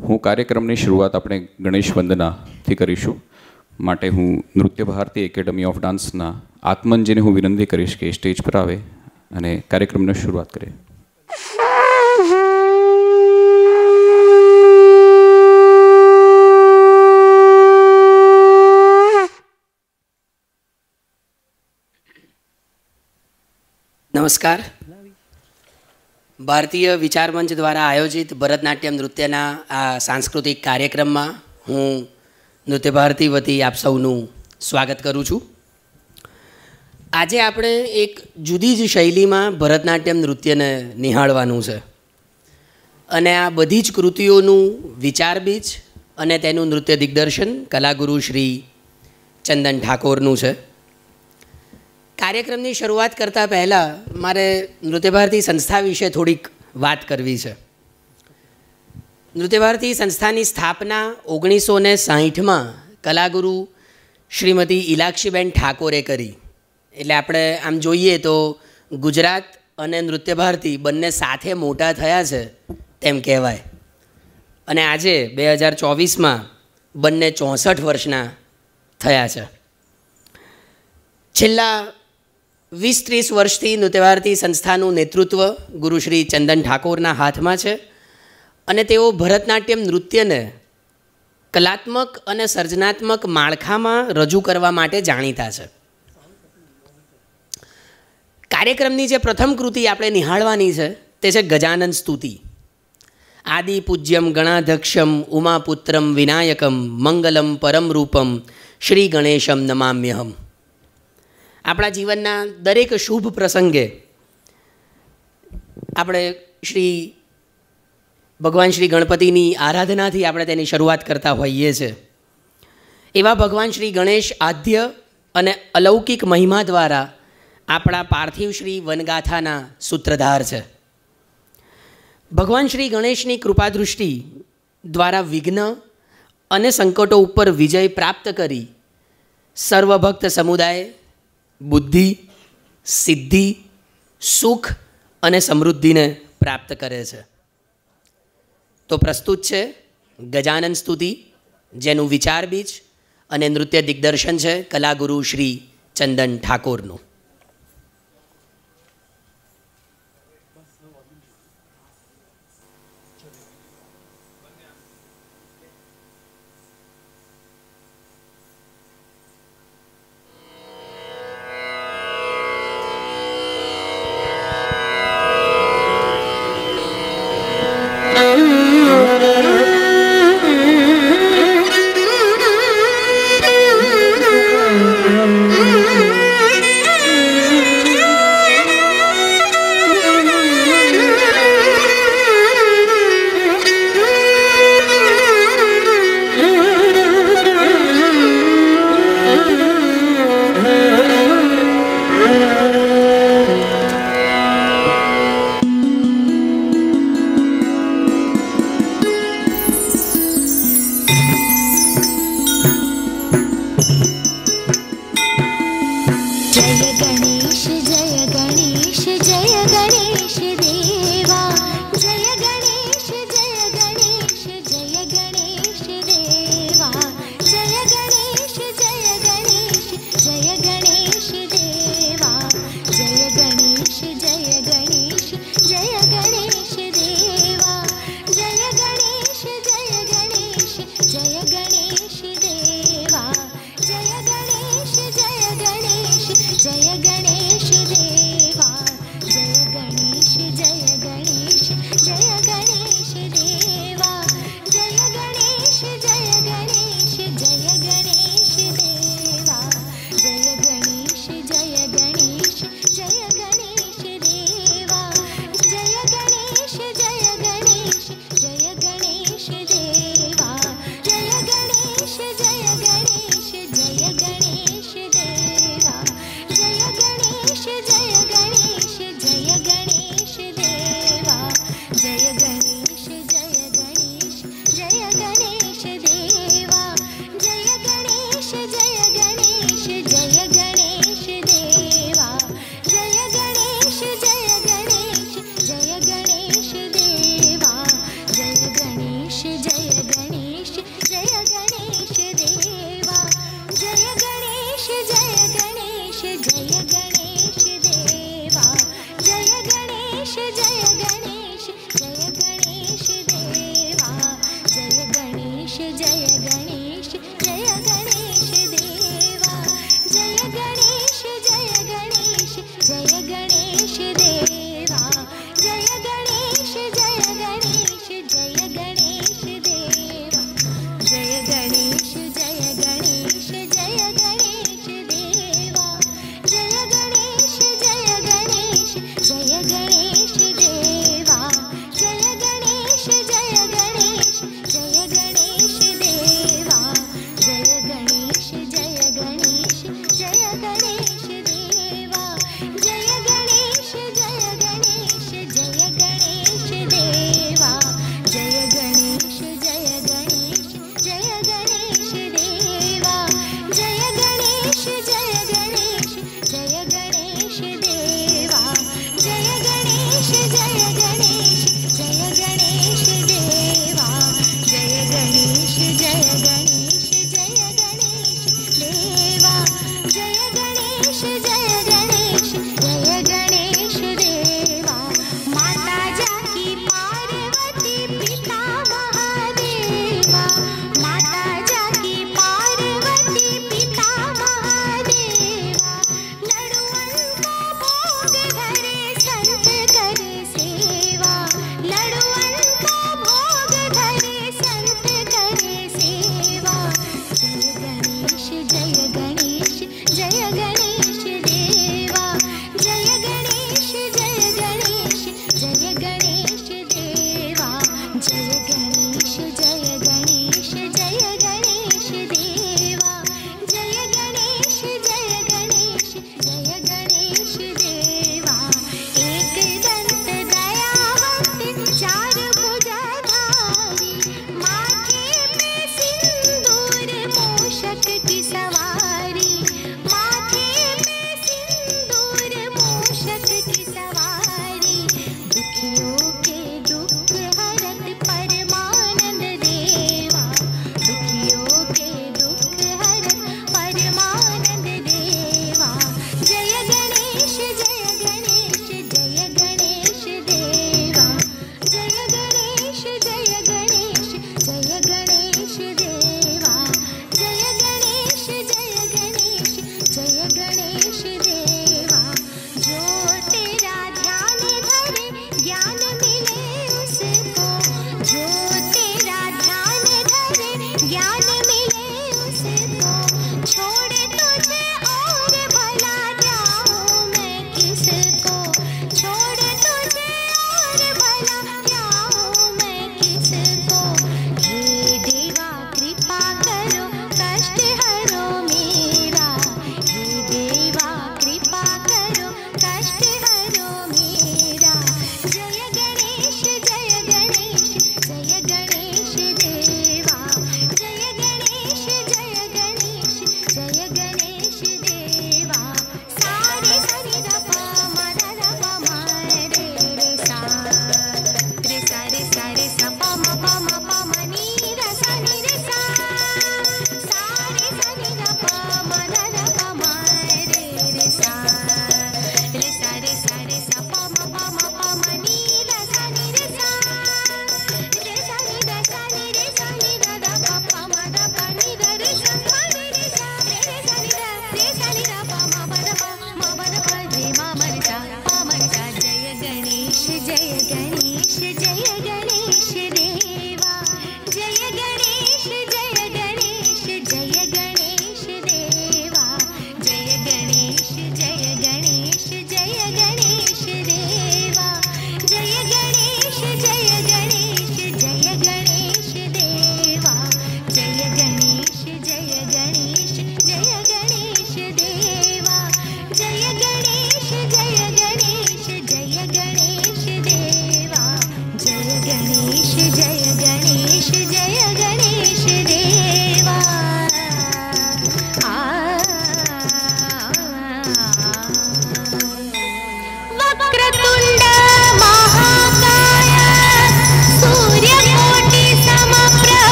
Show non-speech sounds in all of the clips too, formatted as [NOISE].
હું કાર્યક્રમની શરૂઆત આપણે ગણેશ વંદનાથી કરીશું. માટે હું નૃત્ય ભારતી એકેડમી ઓફ ડાન્સના આત્મનજીને હું વિનંતી કરીશ કે સ્ટેજ પર આવે અને કાર્યક્રમની શરૂઆત કરે. નમસ્કાર. ભારતીય વિચાર મંચ દ્વારા આયોજિત ભરતનાટ્યમ નૃત્યના આ સાંસ્કૃતિક કાર્યક્રમમાં હું નૃત્ય ભારતી વતી આપ સૌનું સ્વાગત કરું છું. આજે આપણે એક જુદી જ શૈલીમાં ભરતનાટ્યમ નૃત્યને નિહાળવાનું છે. અને આ બધી જ કૃતિઓનું વિચાર બીજ અને તેનું નૃત્ય દિગ્દર્શન કલાગુરુ શ્રી ચંદન ઠાકોરનું છે. કાર્યક્રમની શરૂઆત કરતાં પહેલાં મારે નૃત્યભારતી સંસ્થા વિશે થોડીક વાત કરવી છે. નૃત્યભારતી સંસ્થાની સ્થાપના ઓગણીસો ને સાહીઠમાં કલાગુરુ શ્રીમતી ઇલાક્ષીબેન ઠાકોરે કરી. એટલે આપણે આમ જોઈએ તો ગુજરાત અને નૃત્યભારતી બંને સાથે મોટા થયા છે તેમ કહેવાય. અને આજે બે હજાર ચોવીસમાં બંને ચોસઠ વર્ષના થયા છે. છેલ્લા વીસ ત્રીસ વર્ષથી નૃત્યભારતી સંસ્થાનું નેતૃત્વ ગુરુ શ્રી ચંદન ઠાકોરના હાથમાં છે અને તેઓ ભરતનાટ્યમ નૃત્યને કલાત્મક અને સર્જનાત્મક માળખામાં રજૂ કરવા માટે જાણીતા છે. કાર્યક્રમની જે પ્રથમ કૃતિ આપણે નિહાળવાની છે તે છે ગજાનન સ્તુતિ. આદિ પૂજ્યમ ગણાધક્ષમ ઉમાપુત્રમ વિનાયકમ મંગલમ પરમ રૂપમ શ્રી ગણેશમ નમામ્યહમ. આપણા જીવનના દરેક શુભ પ્રસંગે આપણે શ્રી ભગવાન શ્રી ગણપતિની આરાધનાથી આપણે તેની શરૂઆત કરતા હોઈએ છીએ એવા ભગવાન શ્રી ગણેશ આદ્ય અને અલૌકિક મહિમા દ્વારા આપણા પાર્થિવ શ્રી વનગાથાના સૂત્રધાર છે. ભગવાન શ્રી ગણેશની કૃપાદૃષ્ટિ દ્વારા વિઘ્ન અને સંકટો ઉપર વિજય પ્રાપ્ત કરી સર્વભક્ત સમુદાય બુદ્ધિ, સિદ્ધિ, સુખ અને સમૃદ્ધિને પ્રાપ્ત કરે છે. તો પ્રસ્તુત છે, ગજાનન સ્તુતિ, જેનું વિચાર બીજ અને નૃત્ય દિગ્દર્શન છે કલાગુરુ શ્રી ચંદન ઠાકોરનું.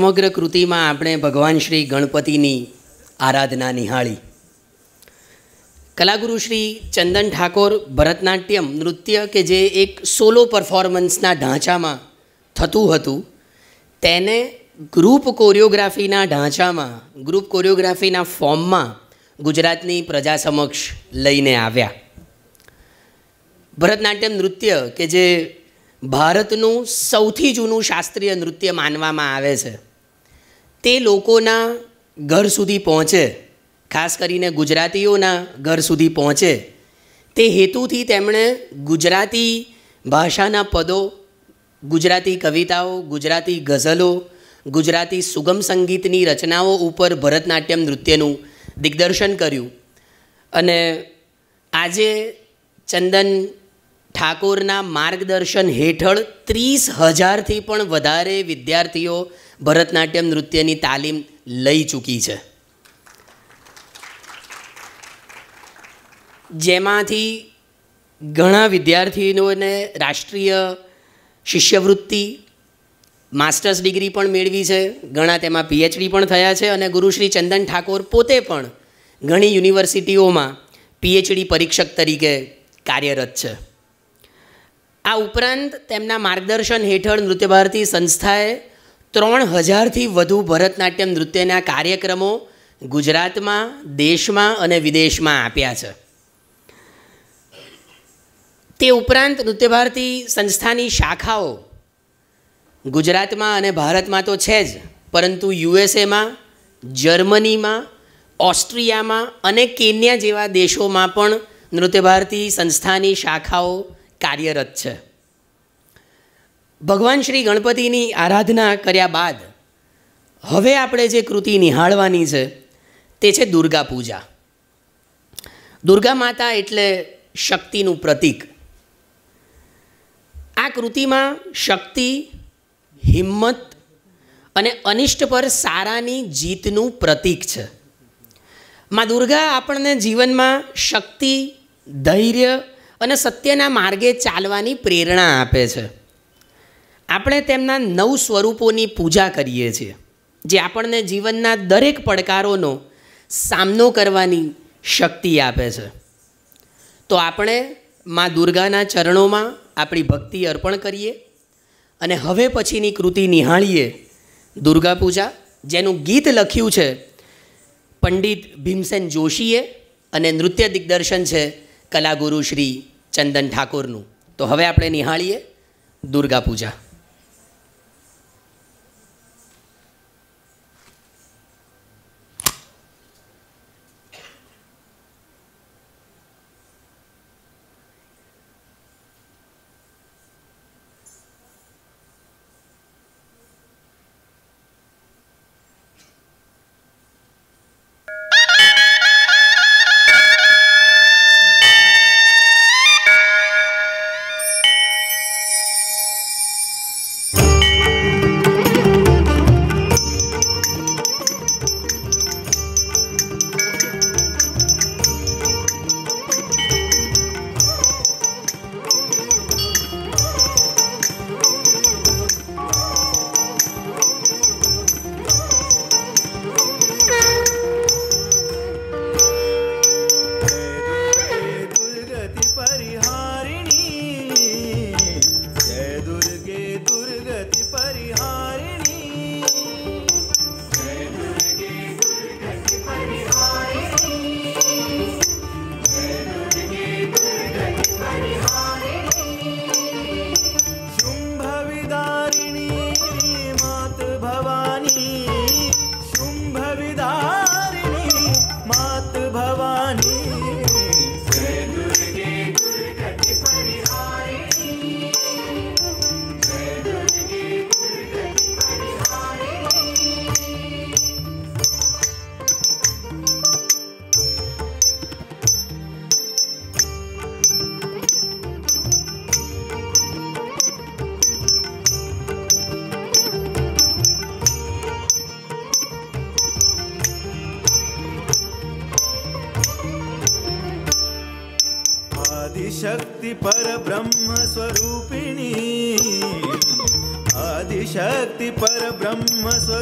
સમગ્ર કૃતિમાં આપણે ભગવાન શ્રી ગણપતિની આરાધના નિહાળી. કલાગુરુ શ્રી ચંદન ઠાકોર ભરતનાટ્યમ નૃત્ય કે જે એક સોલો પરફોર્મન્સના ઢાંચામાં થતું હતું, તેને ગ્રુપ કોરિયોગ્રાફીના ઢાંચામાં ગ્રુપ કોરિયોગ્રાફીના ફોર્મમાં ગુજરાતની પ્રજા સમક્ષ લઈને આવ્યા. ભરતનાટ્યમ નૃત્ય કે જે ભારતનું સૌથી જૂનું શાસ્ત્રીય નૃત્ય માનવામાં આવે છે. તે લોકોના ઘર સુધી પહોંચે. ખાસ કરીને ગુજરાતીઓના ઘર સુધી પહોંચે. તે હેતુથી તેમણે ગુજરાતી ભાષાના પદો, ગુજરાતી કવિતાઓ, ગુજરાતી ગઝલો, ગુજરાતી સુગમ સંગીતની રચનાઓ ઉપર ભરતનાટ્યમ નૃત્યનું દિગ્દર્શન કર્યું. અને આજે ચંદન ઠાકોરના માર્ગદર્શન હેઠળ ત્રીસ હજારથી પણ વધારે વિદ્યાર્થીઓ ભરતનાટ્યમ નૃત્યની તાલીમ લઈ ચૂકી છે. જેમાંથી ઘણા વિદ્યાર્થીઓને રાષ્ટ્રીય શિષ્યવૃત્તિ, માસ્ટર્સ ડિગ્રી પણ મેળવી છે. ઘણા તેમાં પીએચડી પણ થયા છે અને ગુરુશ્રી ચંદન ઠાકોર પોતે પણ ઘણી યુનિવર્સિટીઓમાં પીએચડી પરીક્ષક તરીકે કાર્યરત છે. આ ઉપરાંત તેમના માર્ગદર્શન હેઠળ નૃત્ય ભારતી સંસ્થાએ ત્રણ હજારથી વધુ ભરતનાટ્યમ નૃત્યના કાર્યક્રમો ગુજરાતમાં, દેશમાં અને વિદેશમાં આપ્યા છે. તે ઉપરાંત નૃત્ય ભારતી સંસ્થાની શાખાઓ ગુજરાતમાં અને ભારતમાં તો છે જ, પરંતુ યુએસએમાં, જર્મનીમાં, ઓસ્ટ્રિયામાં અને કેન્યા જેવા દેશોમાં પણ નૃત્ય ભારતી સંસ્થાની શાખાઓ કાર્યરત છે. ભગવાન શ્રી ગણપતિની આરાધના કર્યા બાદ હવે આપણે જે કૃતિ નિહાળવાની છે, તે છે દુર્ગા પૂજા. દુર્ગા માતા એટલે શક્તિનું પ્રતીક. આ કૃતિમાં શક્તિ, હિંમત અને અનિષ્ટ પર સારાની જીતનું પ્રતીક છે. માં દુર્ગા આપણને જીવનમાં શક્તિ, ધૈર્ય અને સત્યના માર્ગે ચાલવાની પ્રેરણા આપે છે. આપણે તેમના નવ સ્વરૂપોની પૂજા કરીએ છીએ, જે આપણને જીવનના દરેક પડકારોનો સામનો કરવાની શક્તિ આપે છે. તો આપણે માં દુર્ગાના ચરણોમાં આપણી ભક્તિ અર્પણ કરીએ અને હવે પછીની કૃતિ નિહાળીએ દુર્ગા પૂજા, જેનું ગીત લખ્યું છે પંડિત ભીમસેન જોશીએ અને નૃત્ય દિગ્દર્શન છે કલાગુરુ શ્રી ચંદન ઠાકોરનું. તો હવે આપણે નિહાળીએ દુર્ગા પૂજા. જગતિ પર બ્રહ્મ સ્વરૂપ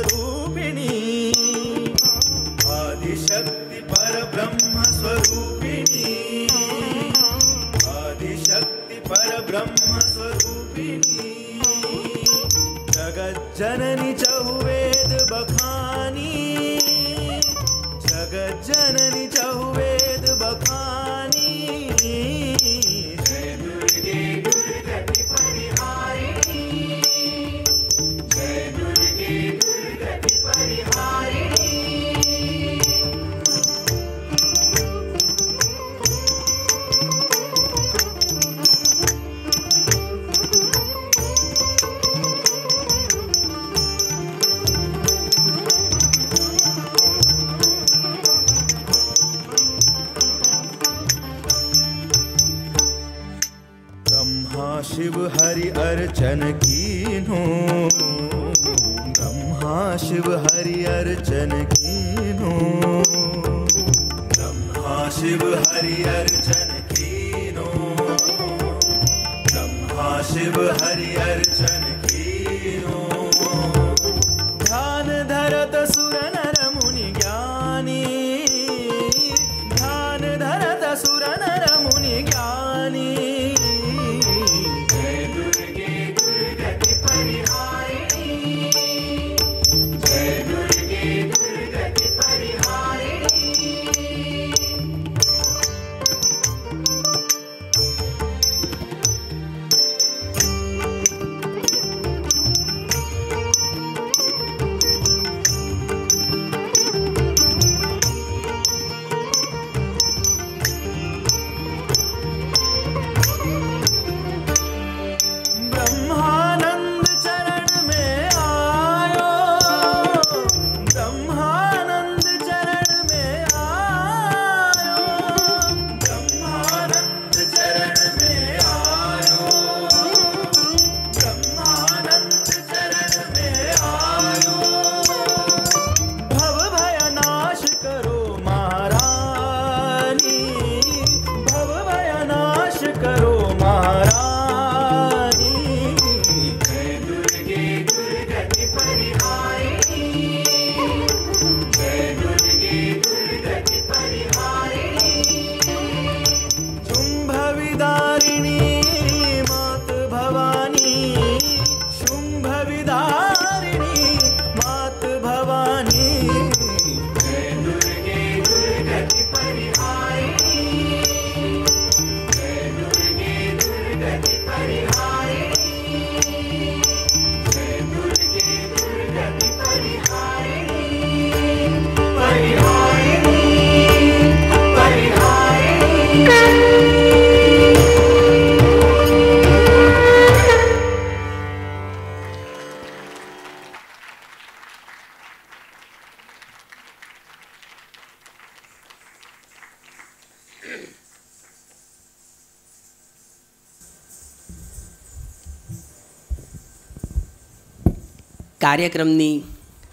કાર્યક્રમની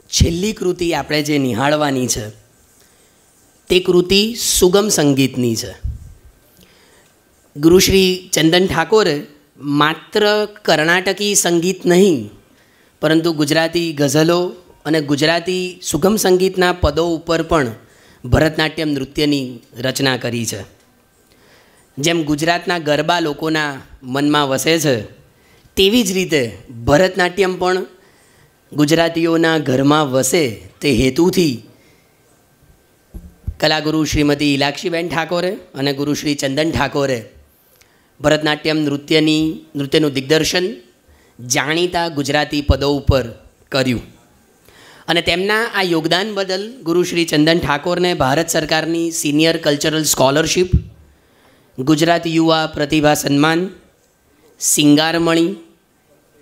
છેલ્લી કૃતિ આપણે જે નિહાળવાની છે, તે કૃતિ સુગમ સંગીતની છે. ગુરુશ્રી ચંદન ઠાકોરે માત્ર કર્ણાટકી સંગીત નહીં, પરંતુ ગુજરાતી ગઝલો અને ગુજરાતી સુગમ સંગીતના પદો ઉપર પણ ભરતનાટ્યમ નૃત્યની રચના કરી છે. જેમ ગુજરાતના ગરબા લોકોના મનમાં વસે છે, તેવી જ રીતે ભરતનાટ્યમ પણ ગુજરાતીઓના ઘરમાં વસે તે હેતુથી કલાગુરુ શ્રીમતી ઇલાક્ષીબેન ઠાકોરે અને ગુરુ શ્રી ચંદન ઠાકોરે ભરતનાટ્યમ નૃત્યની, નૃત્યનું દિગ્દર્શન જાણીતા ગુજરાતી પદો ઉપર કર્યું. અને તેમના આ યોગદાન બદલ ગુરુ શ્રી ચંદન ઠાકોરને ભારત સરકારની સિનિયર કલ્ચરલ સ્કોલરશિપ, ગુજરાત યુવા પ્રતિભા સન્માન, સિંગારમણી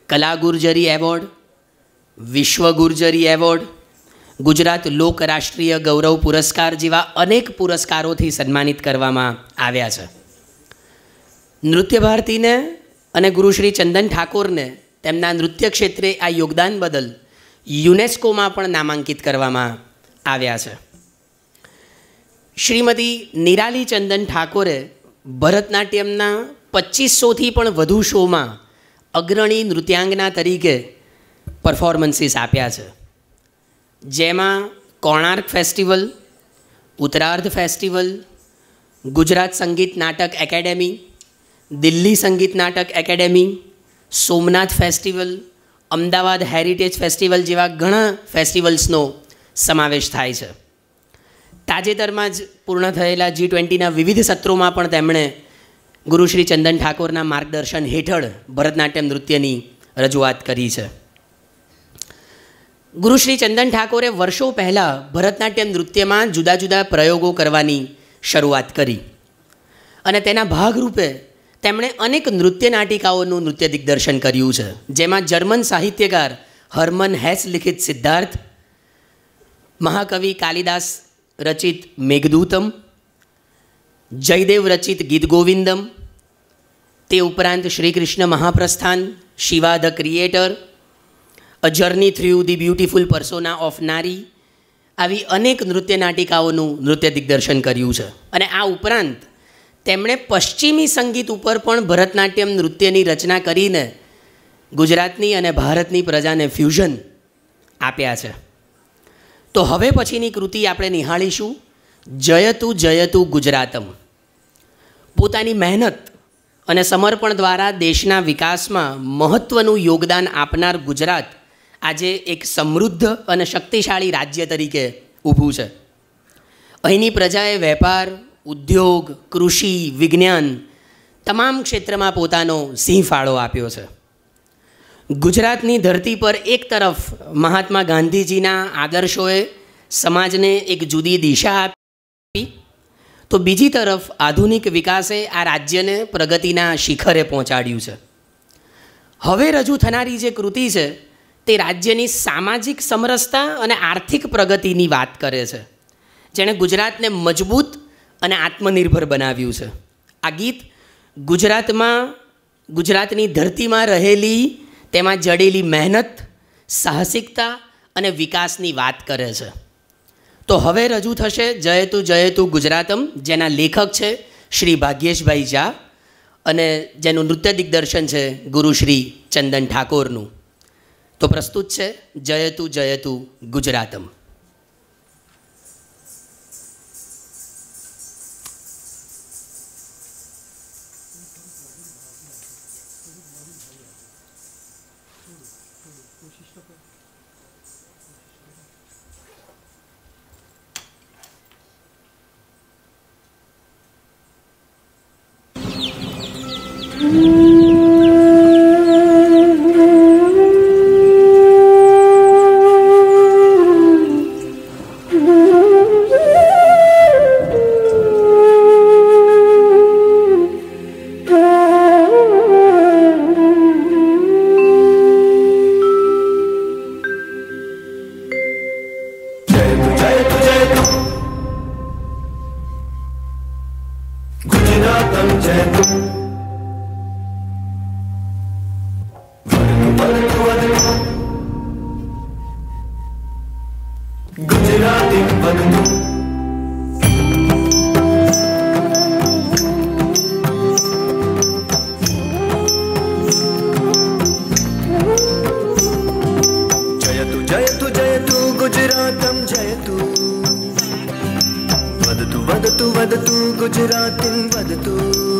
કલા ગુર્જરી એવોર્ડ વિશ્વ ગુર્જરી એવોર્ડ, ગુજરાત લોક રાષ્ટ્રીય ગૌરવ પુરસ્કાર જેવા અનેક પુરસ્કારોથી સન્માનિત કરવામાં આવ્યા છે. નૃત્ય ભારતીને અને ગુરુ શ્રી ચંદન ઠાકોરને તેમના નૃત્ય ક્ષેત્રે આ યોગદાન બદલ યુનેસ્કોમાં પણ નામાંકિત કરવામાં આવ્યા છે. શ્રીમતી નિરાલી ચંદન ઠાકોરે ભરતનાટ્યમના પચીસોથી પણ વધુ શોમાં અગ્રણી નૃત્યાંગના તરીકે પરફોર્મન્સીસ આપ્યા છે. જેમાં Konark festival, Uttarardh festival, Gujarat Sangeet Natak academy, Delhi Sangeet Natak academy, Somnath festival, Ahmedabad heritage festival જેવા ઘણા ફેસ્ટિવલ્સનો સમાવેશ થાય છે. તાજેતરમાં જ પૂર્ણ થયેલા જી ટ્વેન્ટીના વિવિધ સત્રોમાં પણ તેમણે ગુરુ શ્રી ચંદન ઠાકોરના માર્ગદર્શન હેઠળ ભરતનાટ્યમ નૃત્યની રજૂઆત કરી છે. ગુરુ શ્રી ચંદન ઠાકોરે વર્ષો પહેલાં ભરતનાટ્યમ નૃત્યમાં જુદા જુદા પ્રયોગો કરવાની શરૂઆત કરી. અને તેના ભાગરૂપે તેમણે અનેક નૃત્ય નાટિકાઓનું નૃત્ય દિગ્દર્શન કર્યું છે. જેમાં જર્મન સાહિત્યકાર હર્મન હેસ લિખિત સિદ્ધાર્થ, મહાકવિ કાલિદાસ રચિત મેઘદૂતમ, જયદેવ રચિત ગીત ગોવિંદમ, તે ઉપરાંત Shri Krishna Mahaprasthan Shiva the creator a journey through the beautiful persona of Nari આવી અનેક નૃત્ય નાટિકાઓનું નૃત્ય દિગ્દર્શન કર્યું છે. અને આ ઉપરાંત તેમણે પશ્ચિમી સંગીત ઉપર પણ ભરતનાટ્યમ નૃત્યની રચના કરીને ગુજરાતની અને ભારતની પ્રજાને ફ્યુઝન આપ્યા છે. તો હવે પછીની કૃતિ આપણે નિહાળીશું. જયતુ જયતુ ગુજરાતમ. પોતાની મહેનત અને સમર્પણ દ્વારા દેશના વિકાસમાં મહત્ત્વનું યોગદાન આપનાર ગુજરાત આજે એક સમૃદ્ધ અને શક્તિશાળી રાજ્ય તરીકે ઊભું છે. અહીંની પ્રજાએ વેપાર, ઉદ્યોગ, કૃષિ, વિજ્ઞાન તમામ ક્ષેત્રમાં પોતાનો સિંહ ફાળો આપ્યો છે. ગુજરાતની ધરતી પર એક તરફ મહાત્મા ગાંધીજીના આદર્શોએ સમાજને એક જુદી દિશા આપી, તો બીજી તરફ આધુનિક વિકાસે આ રાજ્યને પ્રગતિના શિખરે પહોંચાડ્યું છે. હવે રજૂ થનારી જે કૃતિ છે તે રાજ્યની સામાજિક સમરસતા અને આર્થિક પ્રગતિની વાત કરે છે. જેણે ગુજરાતને મજબૂત અને આત્મનિર્ભર બનાવ્યું છે. આ ગીત ગુજરાતમાં, ગુજરાતની ધરતીમાં રહેલી, તેમાં જડેલી મહેનત, સાહસિકતા અને વિકાસની વાત કરે છે. તો હવે રજૂ થશે જયતુ જયતુ ગુજરાતમ, જેના લેખક છે શ્રી ભાગ્યેશભાઈ ઝા અને જેનું નૃત્ય દિગ્દર્શન છે ગુરુ શ્રી ચંદન ઠાકોરનું. તો પ્રસ્તુત છે જયતુ જયતુ ગુજરાતમ. જયતુ વદતુ વદતુ. ગુજરાતીમ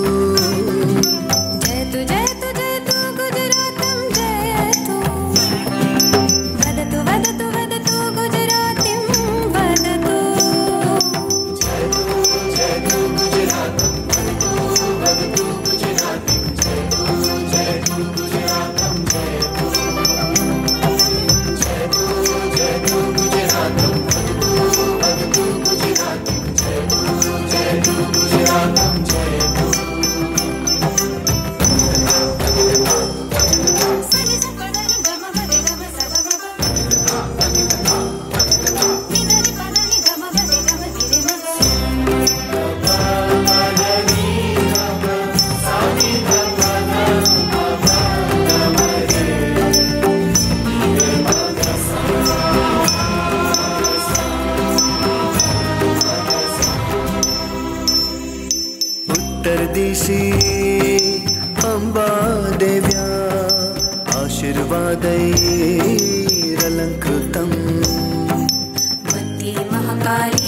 તરદિશી અંબા દેવ્યા આશીર્વાદૈરલંકૃતમ મધ્યે મહાકાલી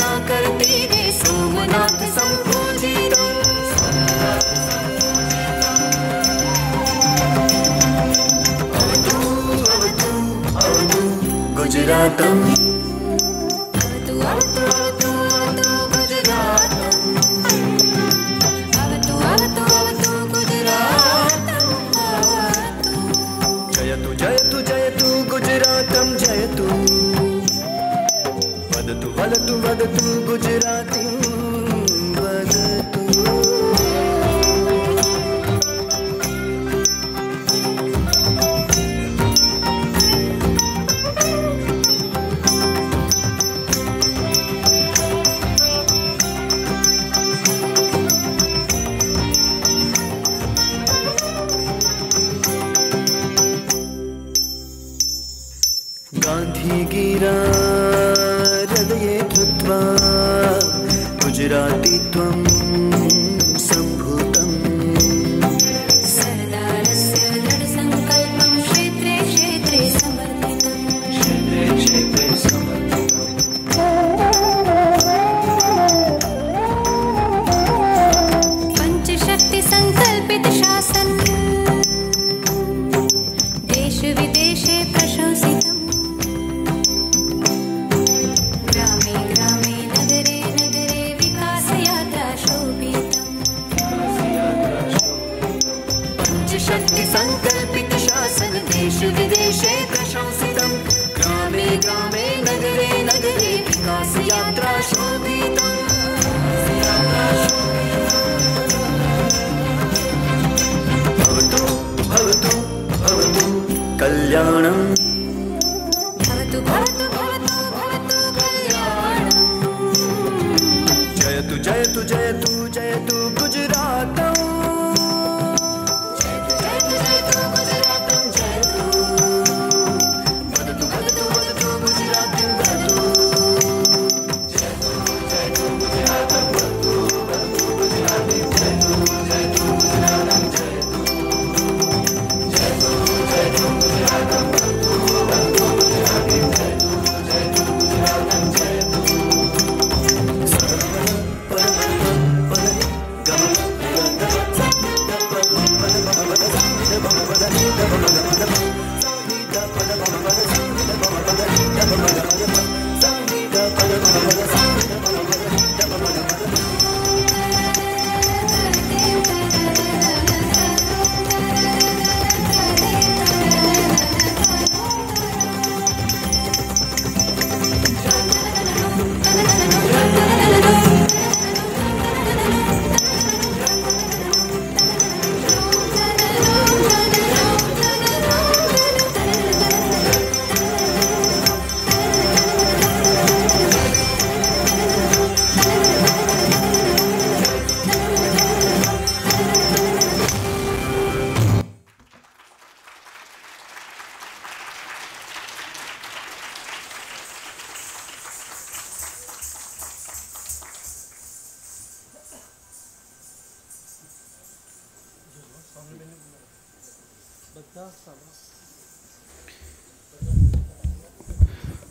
रचना करती रे सोमनाथ संपूजितम् गुजरातम्।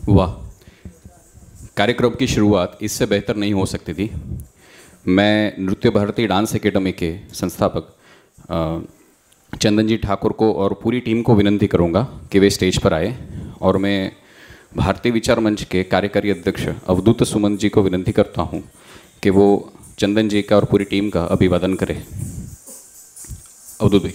वाह कार्यक्रम की शुरुआत इससे बेहतर नहीं हो सकती थी। मैं नृत्य भारती डांस एकेडमी के संस्थापक चंदन जी ठाकुर को और पूरी टीम को विनंती करूँगा कि वे स्टेज पर आए और मैं भारतीय विचार मंच के कार्यकारी अध्यक्ष अवधूत सुमन जी को विनंती करता हूँ कि वो चंदन जी का और पूरी टीम का अभिवादन करें। अवधूत भाई।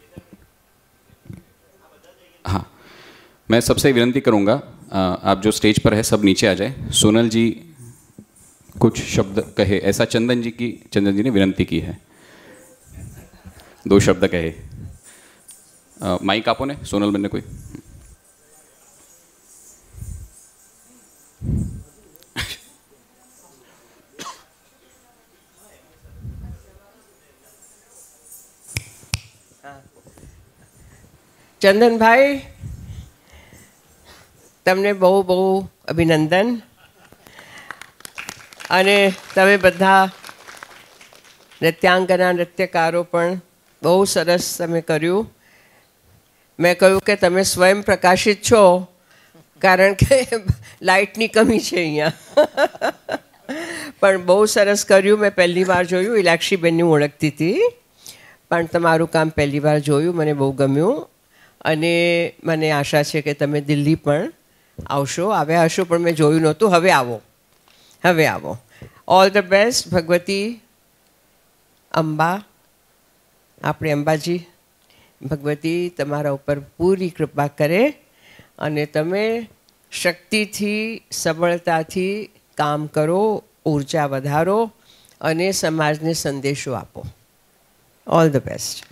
मैं सबसे विनती करूँगा आप जो स्टेज पर है, सब नीचे आ जाए। सोनल जी कुछ शब्द कहे, ऐसा चंदन जी की, चंदन जी ने विनती की है। दो शब्द कहे। माइक आपो ने? सोनल मैंने कोई? चंदन भाई તમને બહુ બહુ અભિનંદન. અને તમે બધા નૃત્યાંગના નૃત્યકારો પણ બહુ સરસ તમે કર્યું. મેં કહ્યું કે તમે સ્વયં પ્રકાશિત છો, કારણ કે [LAUGHS] લાઇટની કમી છે અહીંયા. [LAUGHS] પણ બહુ સરસ કર્યું. મેં પહેલી વાર જોયું ઇલાક્ષીબેનની ઓળખતી હતી. પણ તમારું કામ પહેલી વાર જોયું, મને બહુ ગમ્યું. અને મને આશા છે કે તમે દિલ્હી પણ આવશો આવ્યા હશો પણ મેં જોયું નહોતું. હવે આવો. હવે આવો. All the best Bhagwati Amba. આપણે અંબાજી, ભગવતી તમારા ઉપર પૂરી કૃપા કરે અને તમે શક્તિથી, સબળતાથી કામ કરો, ઊર્જા વધારો અને સમાજને સંદેશો આપો. All the best